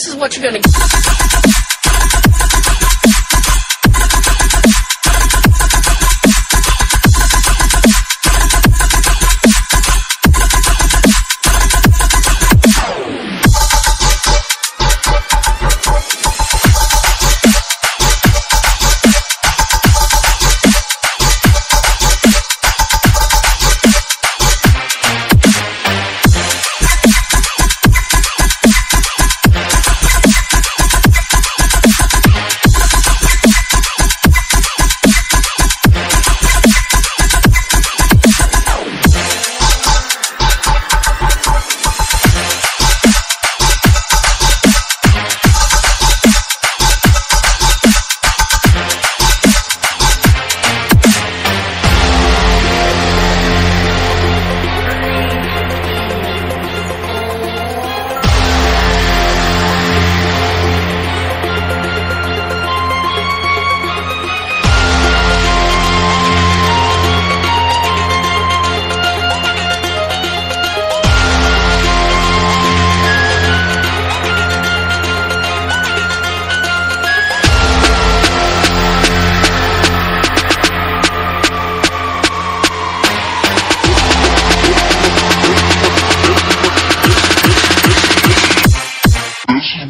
this is what you're going to get.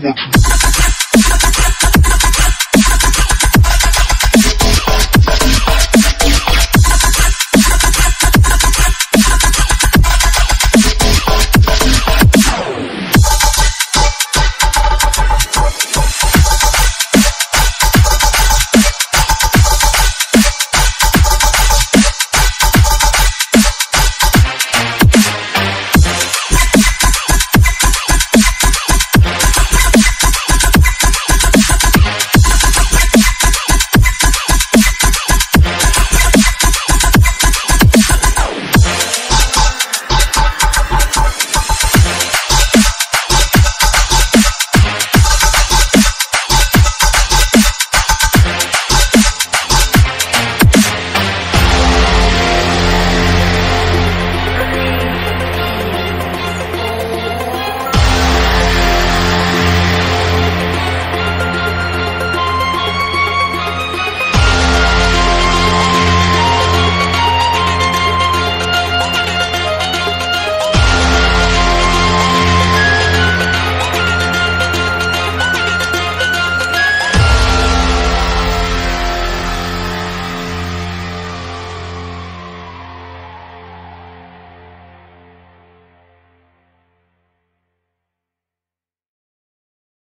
Network.